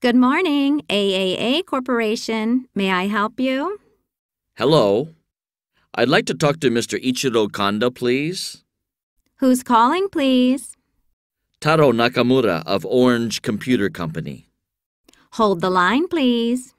Good morning, AAA Corporation. May I help you? Hello. I'd like to talk to Mr. Ichiro Kanda, please. Who's calling, please? Taro Nakamura of Orange Computer Company. Hold the line, please.